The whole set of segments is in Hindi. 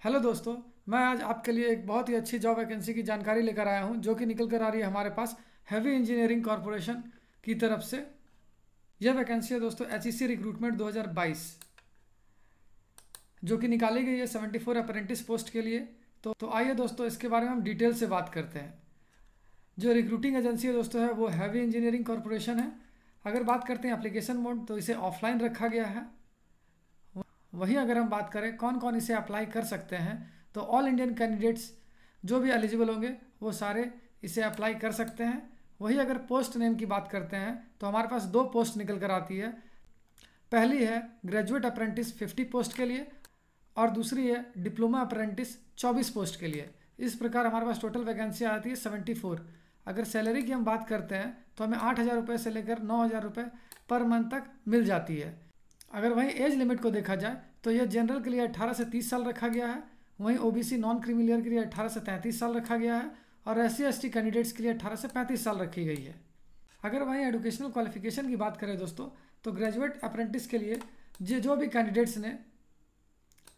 हेलो दोस्तों, मैं आज आपके लिए एक बहुत ही अच्छी जॉब वैकेंसी की जानकारी लेकर आया हूँ, जो कि निकल कर आ रही है हमारे पास हैवी इंजीनियरिंग कॉरपोरेशन की तरफ़ से। यह वैकेंसी है दोस्तों एचईसी रिक्रूटमेंट 2022 जो कि निकाली गई है 74 फोर अप्रेंटिस पोस्ट के लिए। तो तो आइए दोस्तों, इसके बारे में हम डिटेल से बात करते हैं। जो रिक्रूटिंग एजेंसी है दोस्तों, है वो हैवी इंजीनियरिंग कॉरपोरेशन है। अगर बात करते हैं एप्लीकेशन मोड तो इसे ऑफलाइन रखा गया है। वहीं अगर हम बात करें कौन कौन इसे अप्लाई कर सकते हैं तो ऑल इंडियन कैंडिडेट्स जो भी एलिजिबल होंगे, वो सारे इसे अप्लाई कर सकते हैं। वही अगर पोस्ट नेम की बात करते हैं तो हमारे पास दो पोस्ट निकल कर आती है। पहली है ग्रेजुएट अप्रेंटिस 50 पोस्ट के लिए और दूसरी है डिप्लोमा अप्रेंटिस 24 पोस्ट के लिए। इस प्रकार हमारे पास टोटल वैकेंसी आती है 74 अगर सैलरी की हम बात करते हैं तो हमें आठ हज़ार रुपये से लेकर नौ हज़ार रुपये पर मंथ तक मिल जाती है। अगर वहीं एज लिमिट को देखा जाए तो यह जनरल के लिए अट्ठारह से तीस साल रखा गया है। वहीं ओबीसी नॉन क्रीमिलियर के लिए अट्ठारह से तैंतीस साल रखा गया है और एस सी कैंडिडेट्स के लिए अट्ठारह से पैंतीस साल रखी गई है। अगर वहीं एडुकेशनल क्वालिफिकेशन की बात करें दोस्तों तो ग्रेजुएट अप्रेंटिस के लिए जो जो भी कैंडिडेट्स ने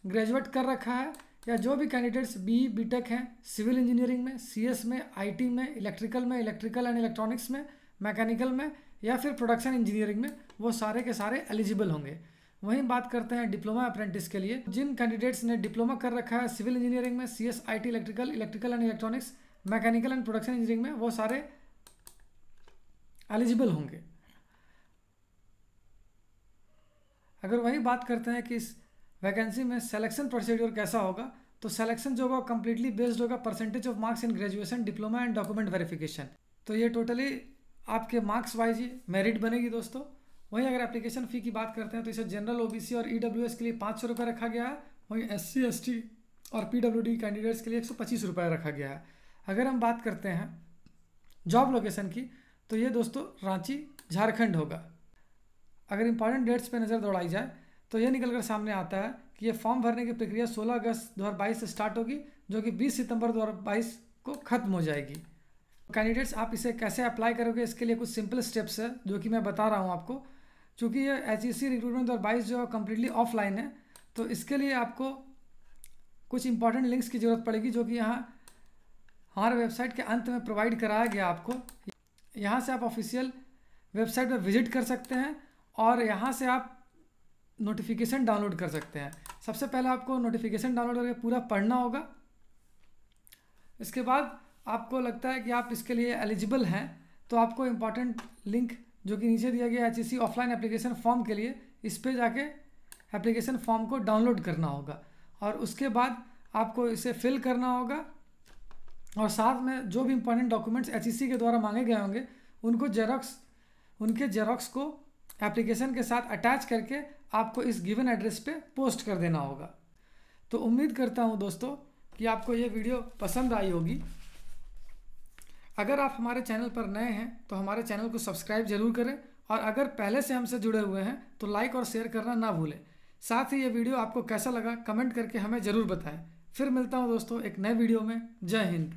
ग्रेजुएट कर रखा है, या जो भी कैंडिडेट्स बी बी टेक हैं सिविल इंजीनियरिंग में सीएस में आईटी में इलेक्ट्रिकल में इलेक्ट्रिकल एंड इलेक्ट्रॉनिक्स में मैकेनिकल में या फिर प्रोडक्शन इंजीनियरिंग में वो सारे के सारे एलिजिबल होंगे। वहीं बात करते हैं डिप्लोमा अप्रेंटिस के लिए। जिन कैंडिडेट्स ने डिप्लोमा कर रखा है सिविल इंजीनियरिंग में C S I T electrical electrical and electronics mechanical and production engineering में वो सारे एलिजिबल होंगे। अगर वही बात करते हैं कि इस वैकेंसी में सिलेक्शन प्रोसीड्योर कैसा होगा तो सिलेक्शन जो होगा कम्प्लीटली बेस्ड होगा percentage of marks in graduation diploma and document verification तो ये टोटली आपके मार्क्स वाइज ही मेरिट बनेगी दोस्तों। वहीं अगर एप्लीकेशन फ़ी की बात करते हैं तो इसे जनरल ओबीसी और ईडब्ल्यूएस के लिए पाँच सौ रुपये रखा गया है। वहीं एस सी और पीडब्ल्यूडी कैंडिडेट्स के लिए एक सौ पच्चीस रुपये रखा गया है। अगर हम बात करते हैं जॉब लोकेशन की तो ये दोस्तों रांची, झारखंड होगा। अगर इंपॉर्टेंट डेट्स पर नज़र दौड़ाई जाए तो ये निकल कर सामने आता है कि ये फॉर्म भरने की प्रक्रिया 16 अगस्त 2022 से स्टार्ट होगी, जो कि 20 सितंबर 2022 को ख़त्म हो जाएगी। कैंडिडेट्स आप इसे कैसे अप्लाई करोगे, इसके लिए कुछ सिंपल स्टेप्स है, जो कि मैं बता रहा हूँ आपको। चूँकि ये एच ई सी रिक्रूटमेंट दो बाईस जो है कम्प्लीटली ऑफलाइन है तो इसके लिए आपको कुछ इंपॉर्टेंट लिंक्स की ज़रूरत पड़ेगी, जो कि यहाँ हमारे वेबसाइट के अंत में प्रोवाइड कराया गया आपको। यहाँ से आप ऑफिशियल वेबसाइट पर विज़िट कर सकते हैं, और यहाँ से आप नोटिफिकेशन डाउनलोड कर सकते हैं। सबसे पहले आपको नोटिफिकेशन डाउनलोड करके पूरा पढ़ना होगा। इसके बाद आपको लगता है कि आप इसके लिए एलिजिबल हैं तो आपको इंपॉर्टेंट लिंक जो कि नीचे दिया गया एच ऑफलाइन एप्लीकेशन फॉर्म के लिए, इस पर जाके एप्लीकेशन फॉर्म को डाउनलोड करना होगा। और उसके बाद आपको इसे फिल करना होगा। और साथ में जो भी इंपॉर्टेंट डॉक्यूमेंट्स एच के द्वारा मांगे गए होंगे, उनको जेरोक्स उनके जेरोक्स को एप्लीकेशन के साथ अटैच करके आपको इस गिवन एड्रेस पे पोस्ट कर देना होगा। तो उम्मीद करता हूँ दोस्तों कि आपको ये वीडियो पसंद आई होगी। अगर आप हमारे चैनल पर नए हैं तो हमारे चैनल को सब्सक्राइब ज़रूर करें और अगर पहले से हमसे जुड़े हुए हैं तो लाइक और शेयर करना ना भूलें। साथ ही ये वीडियो आपको कैसा लगा, कमेंट करके हमें ज़रूर बताएँ। फिर मिलता हूँ दोस्तों एक नए वीडियो में। जय हिंद।